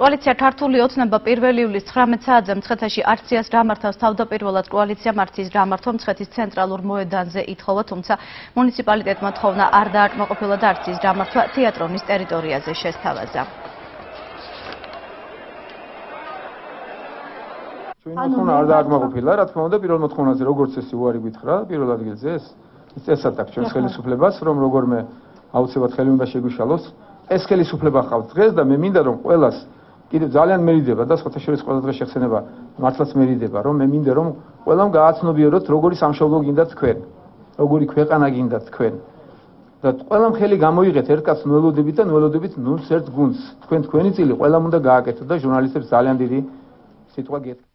კოალიცია ქართული ოცნება 1 იულის 19 საათზე მცხეთაში აქციას გამართავს თავდაპირველად კოალიცია მარცხის გამართვა მცხეთის ცენტრალურ მოედანზე ითხოვა, თუმცა მუნიციპალიტეტმა თხოვნა არ დააკმაყოფილა და აქციის გამართვა თეატრონის ტერიტორიაზე შესთავაზა. ჩვენ მოთხოვნა არ დააკმაყოფილა, რა თქმა უნდა, პირველ მოთხოვნაზე როგორც ეს უარი გითხრა, პირველ ადგილზე ეს წესად აქვს ჩვენს ხელისუფლებას, რომ როგორმე აუცილებლად ხელი უნდა შეგვიშალოს. ეს ხელისუფლება ხავს დღეს და მე მინდა რომ ყოველას კიდე ძალიან მერიდება და სხვათა შორის ყველა დღე შეხსენება მართლაც მერიდება რომ მე მინდა რომ ყველამ გააცნობიეროთ როგორი სამშობლო გინდა თქვენ როგორი ქვეყანა გინდა თქვენ. და ყველამ ხელი გამოიღეთ ერთკაც ნველოდებით და ნველოდებით ნუ ერთ გუნდს. თქვენ თქვენი წილი ყველამ უნდა გააკეთოთ და ჟურნალისტებს ძალიან დიდი სიტყვა გეტყვით